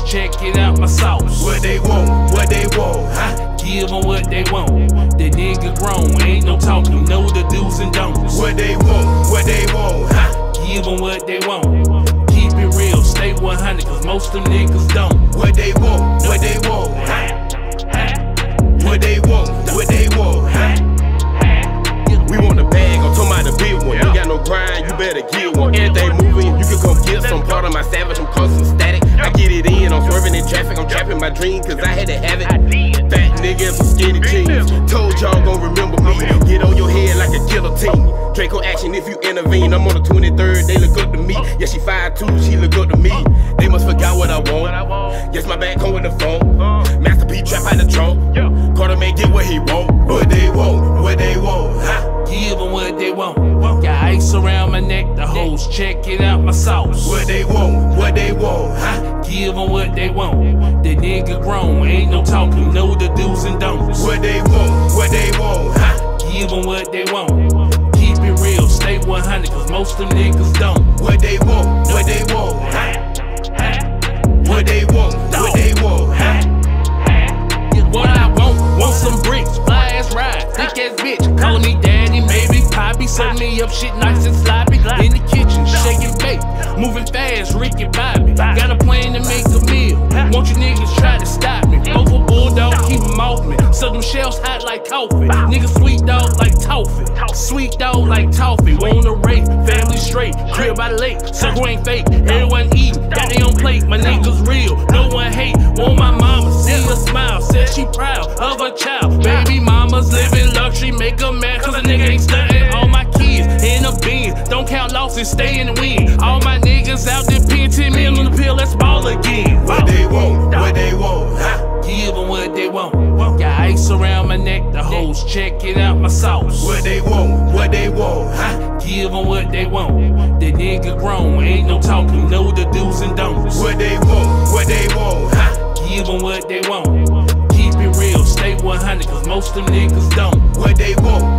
sauce, check it out my sauce. What they want, what they want, huh? Give them what they want. The nigga grown, ain't no talking, know the do's and don'ts. What they want, what they want, huh? Give them what they want. Keep it real, stay 100, cause most of them niggas don't. What they want, what they want, huh? What they want, what they want, huh? We want a bag, I'm talking about a one. You got no grind, you better get one. If they moving, you can come get some. Part of my savage, I'm cussing swerving in traffic, I'm trapping my dream, cause I had to have it. Fat nigga some skinny jeans. Told y'all gon' remember me. Get on your head like a guillotine. Draco action if you intervene. I'm on the 23rd, they look up to me. Oh. Yeah, she 5'2, she look up to me. Oh. They must forgot what I want. Yes, my back home with the phone. Uh. Master P trap out the trunk. Around my neck, the hoes checking out my sauce. What they want, what they want, huh? Give them what they want. The nigga grown, ain't no talking, know the do's and don'ts. What they want, what they want, huh? Give them what they want. Keep it real, stay 100, cause most them niggas don't. What they want, Serve me up shit nice and sloppy. In the kitchen, shaking bake, moving fast, Ricky Bobby. Got a plan to make a meal. Won't you niggas try to stop me. Over bulldog, keep 'em off me. So them shells hot like coffee. Nigga sweet dog like toffee. Sweet dog like toffee. Want a rape, family straight. Crib by the lake, circle ain't fake. Everyone eating, got their own plate. My niggas real, no one hate. Want my mama, see her smile. Said she proud of her child. Baby mama's living luxury, make a nigga losses, stay in the win. All my niggas out there paying 10 mil on the pill, let's ball again. What they want, what they want, huh? Give them what they want. Got ice around my neck, the hoes checking out my sauce. What they want, what they want, huh? Give them what they want. The nigga grown, ain't no talking, know the do's and don'ts. What they want, what they want, huh? Give them what they want. Keep it real, stay 100, cause most them niggas don't. What they want, what they want, huh? What they want,